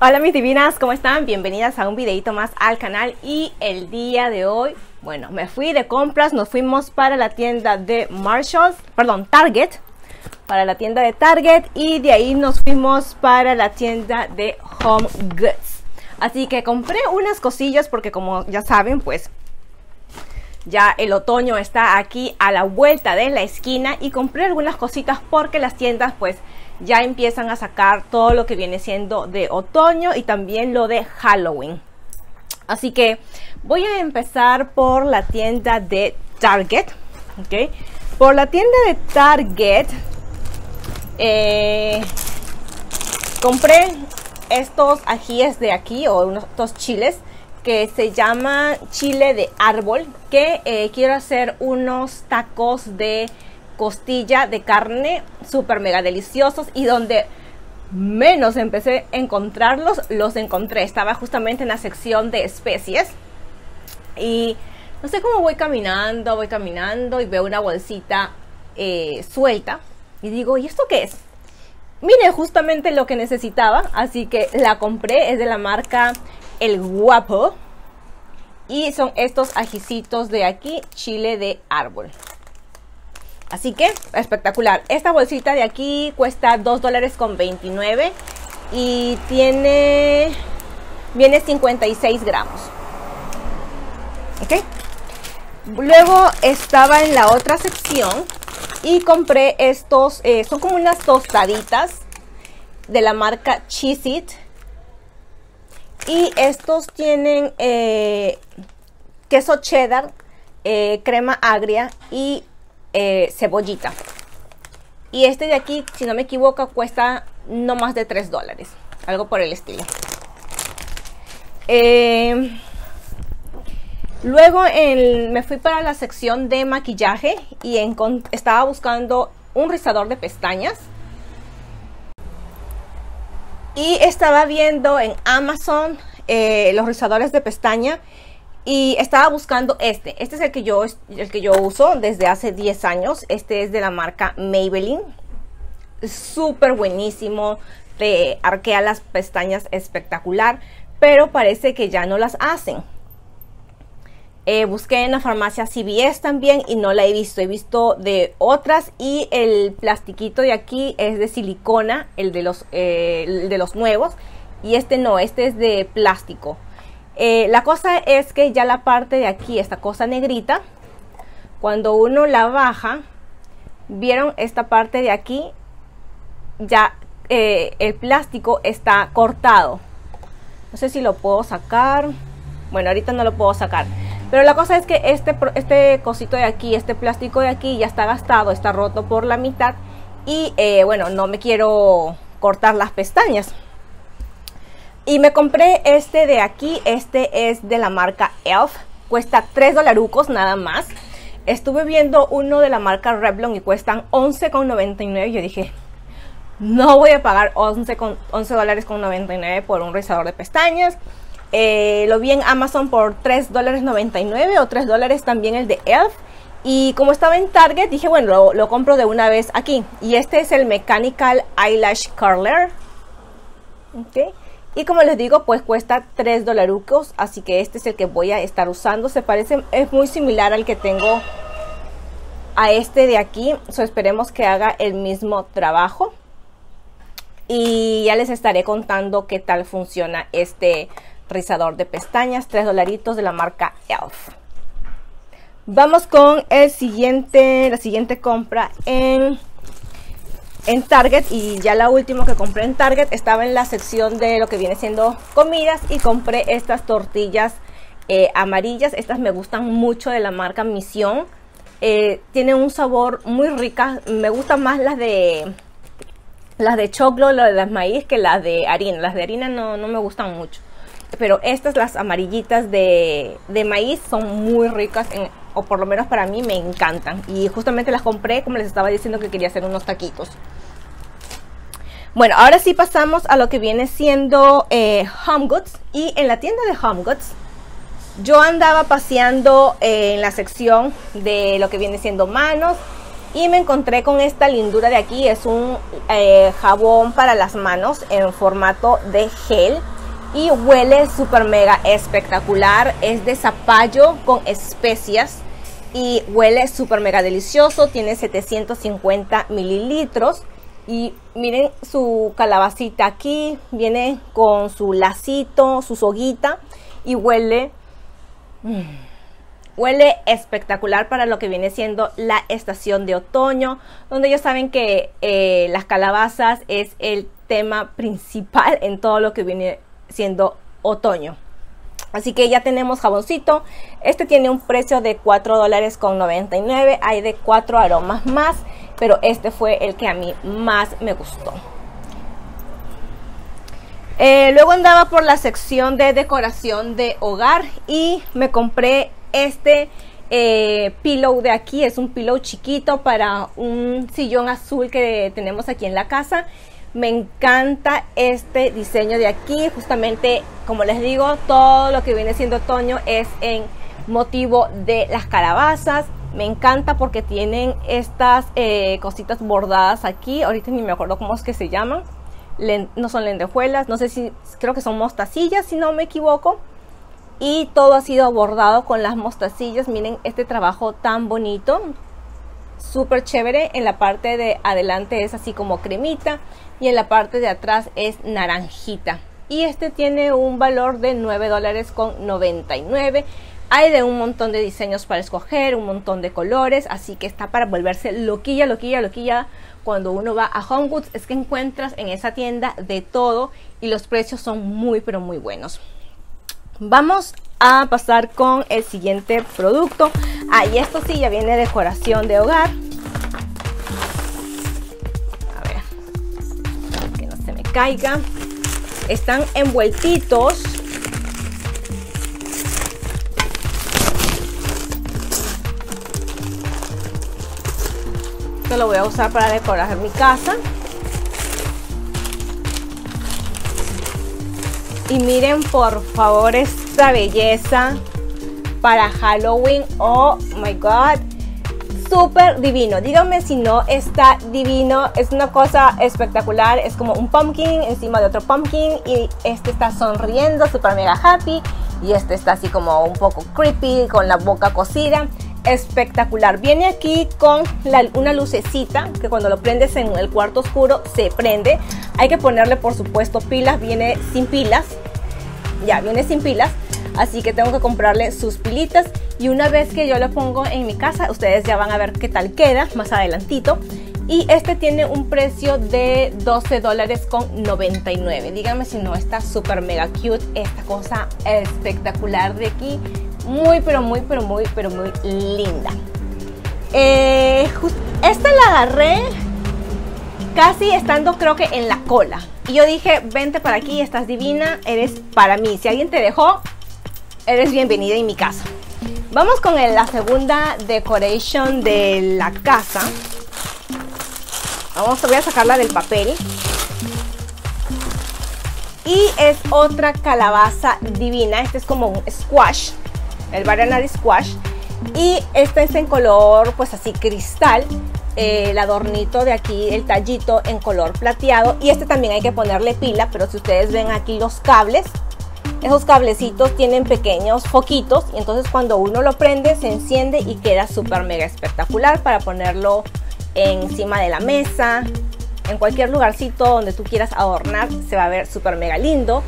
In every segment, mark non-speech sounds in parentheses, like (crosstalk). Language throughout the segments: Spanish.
Hola mis divinas, ¿cómo están? Bienvenidas a un videito más al canal y el día de hoy, bueno, me fui de compras, nos fuimos para la tienda de Marshalls, perdón, Target, para la tienda de Target y de ahí nos fuimos para la tienda de Home Goods. Así que compré unas cosillas porque como ya saben, pues ya el otoño está aquí a la vuelta de la esquina y compré algunas cositas porque las tiendas pues ya empiezan a sacar todo lo que viene siendo de otoño y también lo de Halloween. Así que voy a empezar por la tienda de Target. ¿ok? Por la tienda de Target eh, compré estos ajíes de aquí o unos, estos chiles que se llama chile de árbol que eh, quiero hacer unos tacos de costilla de carne súper mega deliciosos y donde menos empecé a encontrarlos, los encontré. Estaba justamente en la sección de especies y no sé cómo voy caminando, voy caminando y veo una bolsita eh, suelta y digo, ¿y esto qué es? Mire, justamente lo que necesitaba, así que la compré, es de la marca El Guapo y son estos ajicitos de aquí, chile de árbol. Así que espectacular. Esta bolsita de aquí cuesta 2 dólares con 29 y tiene, viene 56 gramos. ¿Ok? Luego estaba en la otra sección y compré estos, eh, son como unas tostaditas de la marca Cheez It. Y estos tienen eh, queso cheddar, eh, crema agria y eh, cebollita. Y este de aquí, si no me equivoco, cuesta no más de 3 dólares. Algo por el estilo. Eh, luego me fui para la sección de maquillaje y estaba buscando un rizador de pestañas. Y estaba viendo en Amazon eh, los rizadores de pestaña y estaba buscando este. Este es el que yo, el que yo uso desde hace 10 años. Este es de la marca Maybelline. Súper buenísimo. Te arquea las pestañas espectacular. Pero parece que ya no las hacen. Eh, busqué en la farmacia CVS también y no la he visto. He visto de otras y el plastiquito de aquí es de silicona, el de los, eh, el de los nuevos. Y este no, este es de plástico. Eh, la cosa es que ya la parte de aquí, esta cosa negrita, cuando uno la baja, vieron esta parte de aquí, ya eh, el plástico está cortado. No sé si lo puedo sacar. Bueno, ahorita no lo puedo sacar. Pero la cosa es que este, este cosito de aquí, este plástico de aquí ya está gastado, está roto por la mitad. Y eh, bueno, no me quiero cortar las pestañas. Y me compré este de aquí, este es de la marca ELF, cuesta 3 dolarucos nada más. Estuve viendo uno de la marca Revlon y cuestan 11,99. Yo dije, no voy a pagar 11, con, 11 dólares con 99 por un rizador de pestañas. Eh, lo vi en Amazon por 3 dólares 99 o 3 dólares también el de ELF. Y como estaba en Target, dije, bueno, lo, lo compro de una vez aquí. Y este es el Mechanical Eyelash Curler. Okay. Y como les digo, pues cuesta 3 dolarucos. Así que este es el que voy a estar usando. Se parece, es muy similar al que tengo a este de aquí. So, esperemos que haga el mismo trabajo. Y ya les estaré contando qué tal funciona este rizador de pestañas. 3 dolaritos de la marca ELF. Vamos con el siguiente, la siguiente compra en en Target y ya la última que compré en Target estaba en la sección de lo que viene siendo comidas y compré estas tortillas eh, amarillas. Estas me gustan mucho de la marca Misión. Eh, tienen un sabor muy rica. Me gustan más las de las de choclo, las de maíz que las de harina. Las de harina no, no me gustan mucho. Pero estas, las amarillitas de, de maíz, son muy ricas en, o por lo menos para mí me encantan. Y justamente las compré, como les estaba diciendo que quería hacer unos taquitos. Bueno, ahora sí pasamos a lo que viene siendo eh, Home Goods. Y en la tienda de Home Goods, yo andaba paseando eh, en la sección de lo que viene siendo manos Y me encontré con esta lindura de aquí. Es un eh, jabón para las manos en formato de gel. Y huele súper mega espectacular. Es de zapallo con especias. Y huele súper mega delicioso. Tiene 750 mililitros. Y miren su calabacita aquí. Viene con su lacito, su soguita. Y huele... Mm, Huele espectacular para lo que viene siendo la estación de otoño, donde ya saben que eh, las calabazas es el tema principal en todo lo que viene siendo otoño. Así que ya tenemos jaboncito. Este tiene un precio de 4 dólares con 99. Hay de 4 aromas más, pero este fue el que a mí más me gustó. Eh, luego andaba por la sección de decoración de hogar y me compré este eh, pillow de aquí es un pillow chiquito para un sillón azul que tenemos aquí en la casa. Me encanta este diseño de aquí. Justamente, como les digo, todo lo que viene siendo otoño es en motivo de las calabazas. Me encanta porque tienen estas eh, cositas bordadas aquí. Ahorita ni me acuerdo cómo es que se llaman. no son lentejuelas. No sé si, creo que son mostacillas, si no me equivoco y todo ha sido bordado con las mostacillas miren este trabajo tan bonito súper chévere en la parte de adelante es así como cremita y en la parte de atrás es naranjita y este tiene un valor de 9 dólares con 99 hay de un montón de diseños para escoger, un montón de colores, así que está para volverse loquilla, loquilla, loquilla. Cuando uno va a Home Goods es que encuentras en esa tienda de todo y los precios son muy pero muy buenos. Vamos a pasar con el siguiente producto. Ahí esto sí ya viene decoración de hogar. A ver, que no se me caiga. Están envueltitos. Esto lo voy a usar para decorar mi casa. Y miren por favor esta belleza para Halloween. Oh my god. Súper divino. Díganme si no está divino. Es una cosa espectacular. Es como un pumpkin encima de otro pumpkin. Y este está sonriendo, súper mega happy. Y este está así como un poco creepy, con la boca cosida espectacular. Viene aquí con una lucecita que cuando lo prendes en el cuarto oscuro se prende. Hay que ponerle por supuesto pilas, viene sin pilas. Ya, viene sin pilas. Así que tengo que comprarle sus pilitas y una vez que yo lo pongo en mi casa, ustedes ya van a ver qué tal queda más adelantito. Y este tiene un precio de 12 dólares con 99. Díganme si no está súper mega cute esta cosa espectacular de aquí muy, pero muy, pero muy, pero muy linda. Eh, esta la agarré casi estando creo que en la cola. Y yo dije, vente para aquí, estás divina, eres para mí. Si alguien te dejó, eres bienvenida en mi casa. Vamos con la segunda decoration de la casa. Vamos, voy a sacarla del papel. Y es otra calabaza divina. Este es como un squash el Banana Squash. Y este es en color, pues así, cristal. el adornito de aquí, el tallito en color plateado. Y este también hay que ponerle pila, pero si ustedes ven aquí los cables, esos cablecitos tienen pequeños foquitos. Y entonces cuando uno lo prende, se enciende y queda súper mega espectacular para ponerlo encima de la mesa. En cualquier lugarcito donde tú quieras adornar, se va a ver súper mega lindo.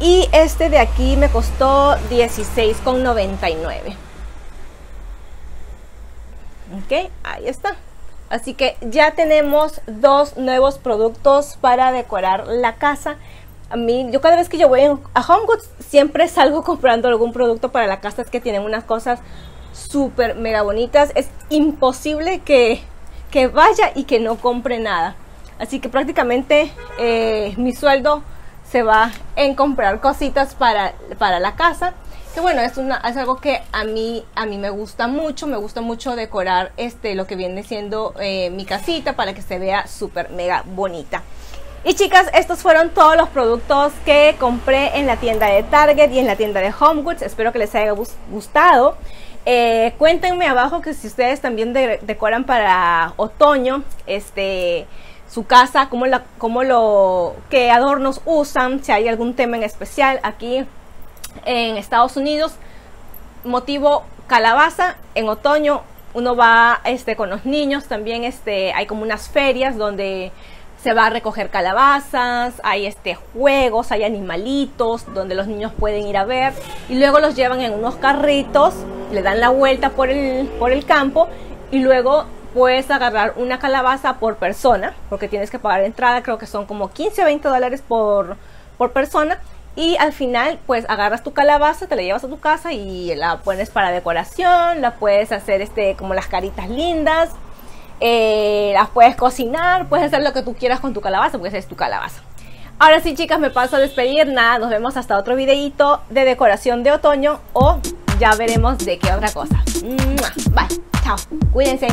Y este de aquí me costó $16,99. Ok, ahí está. Así que ya tenemos dos nuevos productos para decorar la casa. A mí, yo cada vez que yo voy a Home Goods, siempre salgo (laughs) comprando algún producto para la casa. Es que tienen unas cosas súper mega bonitas. Es imposible que, que, vaya y que no compre nada. Así que prácticamente eh, mi sueldo se va en comprar cositas para, para la casa. Que bueno, es, una, es algo que a mí, a mí me gusta mucho. Me gusta mucho decorar este, lo que viene siendo eh, mi casita para que se vea súper mega bonita. Y chicas, estos fueron todos los productos que compré en la tienda de Target y en la tienda de Home Goods. Espero que les haya gustado. Eh, cuéntenme abajo que si ustedes también decoran para otoño, este, su casa, cómo, cómo lo, qué adornos usan, si hay algún tema en especial aquí en Estados Unidos. Motivo calabaza en otoño. Uno va este, con los niños, también este, hay como unas ferias donde se va a recoger calabazas, hay este juegos, hay animalitos donde los niños pueden ir a ver y luego los llevan en unos carritos, le dan la vuelta por el, por el campo y luego puedes agarrar una calabaza por persona, porque tienes que pagar entrada, creo que son como 15 o 20 dólares por, por persona. Y al final, pues agarras tu calabaza, te la llevas a tu casa y la pones para decoración, la puedes hacer este, como las caritas lindas eh, las puedes cocinar, puedes hacer lo que tú quieras con tu calabaza, porque esa es tu calabaza. Ahora sí, chicas, me paso a despedir. Nada, nos vemos hasta otro videito de decoración de otoño o ya veremos de qué otra cosa. Bye, chao, cuídense.